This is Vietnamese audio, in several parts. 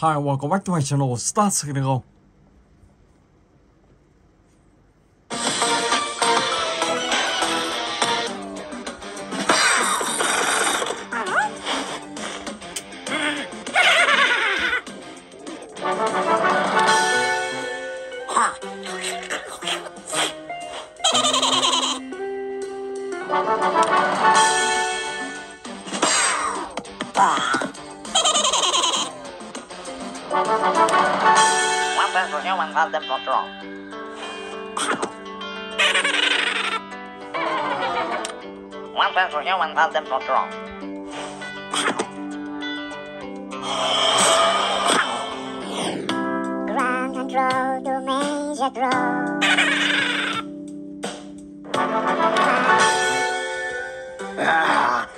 Hi, welcome back to my channel, Star Signal. 啊。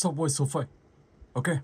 subway so far. Okay?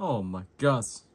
Oh my gosh.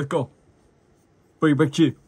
Let's go. Bring back Chi. các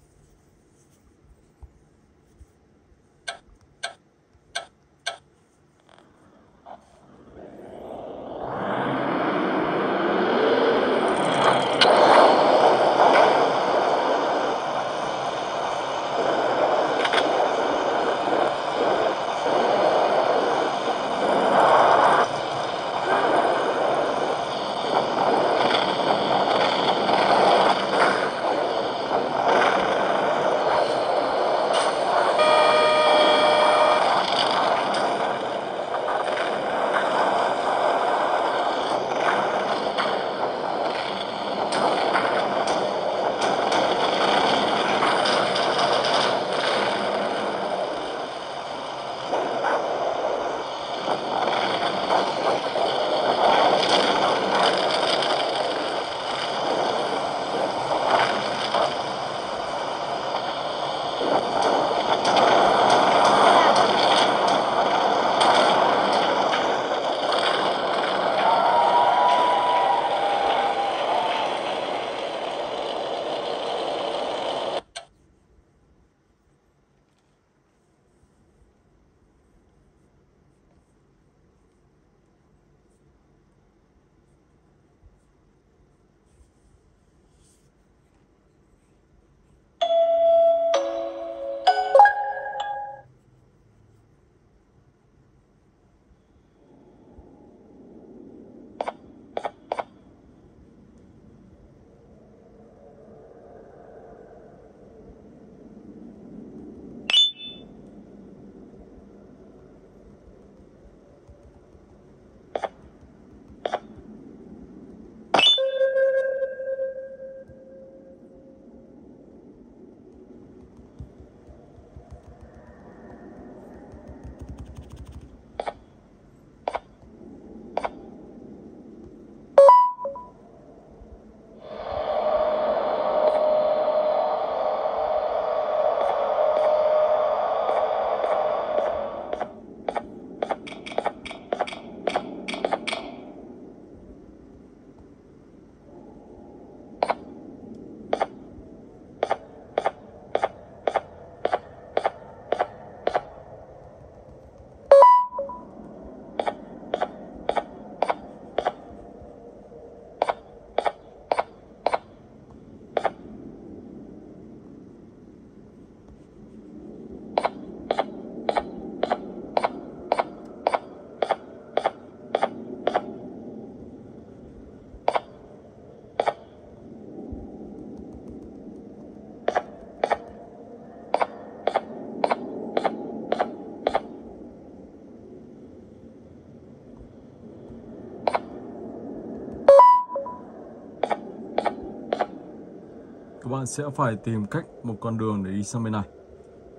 bạn sẽ phải tìm cách một con đường để đi sang bên này.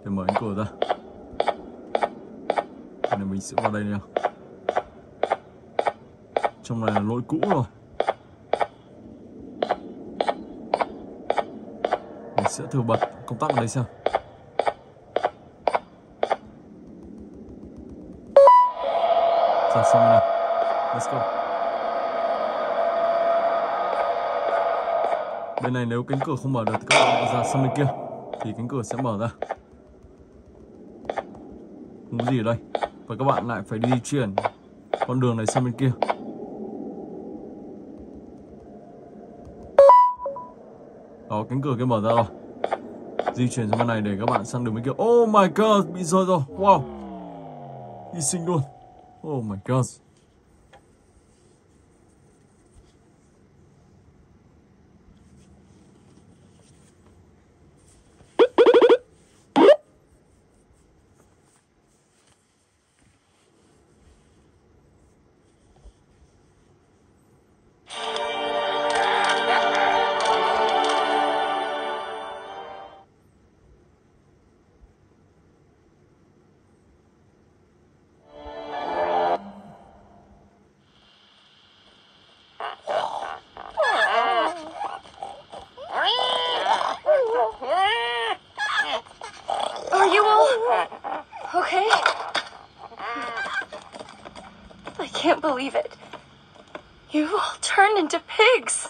Để mở cánh cửa ra. Này mình sẽ vào đây nha. Trong này là lỗi cũ rồi. Mình sẽ thử bật công tắc ở đây xem. Ra sang bên này. Let's go. Bên này nếu cánh cửa không mở được thì các bạn ra sang bên kia, thì cánh cửa sẽ mở ra. Không có gì ở đây. Và các bạn lại phải đi chuyển con đường này sang bên kia. Đó, cánh cửa kia mở ra rồi. Di chuyển sang bên này để các bạn sang đường bên kia. Oh my god, bị rơi rồi. Wow. Hy sinh luôn. Oh my god. Believe it. You all turned into pigs.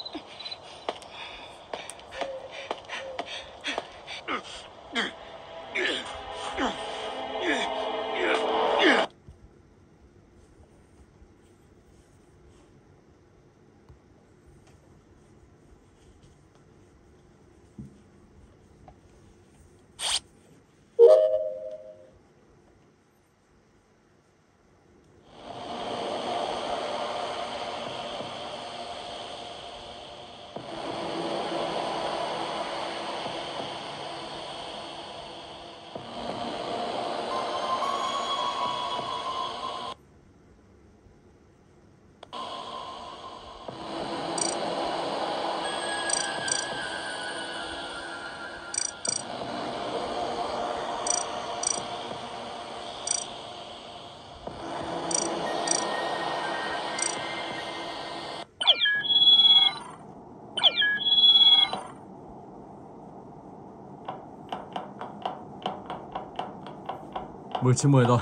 Mười trên 10 rồi.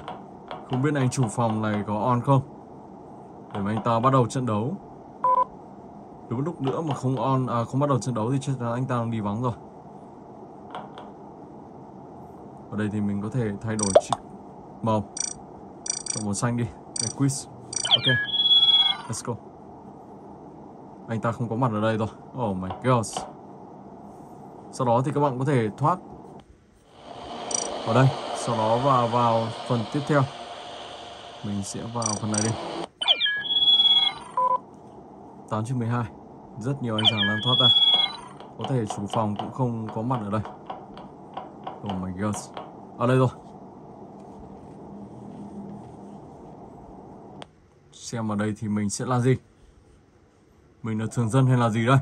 Không biết anh chủ phòng này có on không? Để mà anh ta bắt đầu trận đấu. Đúng lúc nữa mà không on à, Không bắt đầu trận đấu thì chắc là anh ta đang đi vắng rồi. Ở đây thì mình có thể thay đổi chi... màu. Chọn màu xanh đi. Để quiz. Ok. Let's go. Anh ta không có mặt ở đây rồi. Oh my god sau đó thì các bạn có thể thoát. Ở đây sau đó vào vào phần tiếp theo. Mình sẽ vào phần này đi. 8 trên 12 rất nhiều anh chàng đang thoát ra. Có thể chủ phòng cũng không có mặt ở đây. Oh my god ở đây rồi. Xem ở đây thì mình sẽ là gì? Mình là thường dân hay là gì đây?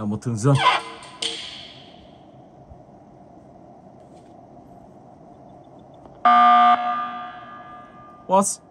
Là một thường dân What?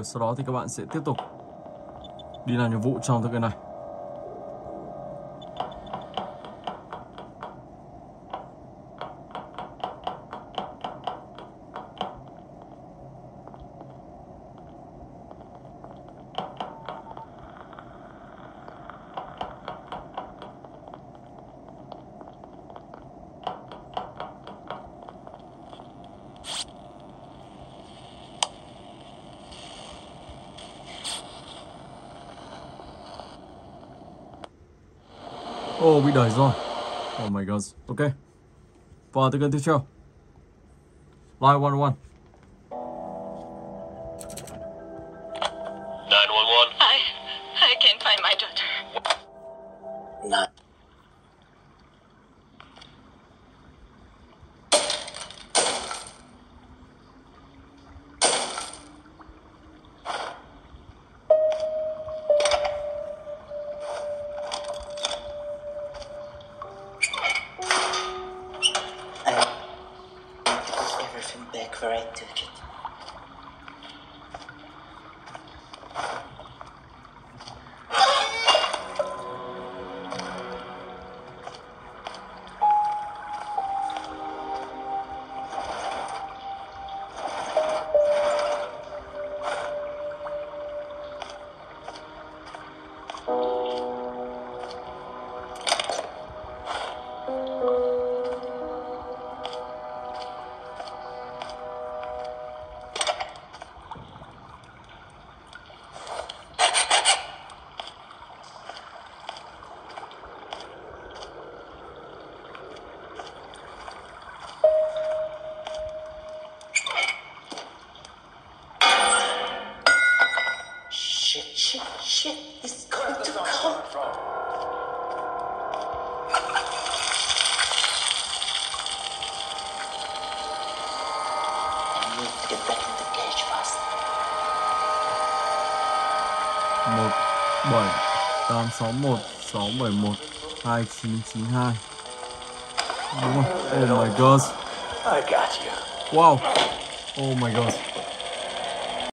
Rồi sau đó thì các bạn sẽ tiếp tục đi làm nhiệm vụ trong thực cái này. Bị đẩy rồi. Oh my god. Ok. Và từ kênh tiếp theo. Line one one. 861 671 2992. Đúng? Oh my god. I got you. Wow. Oh my god.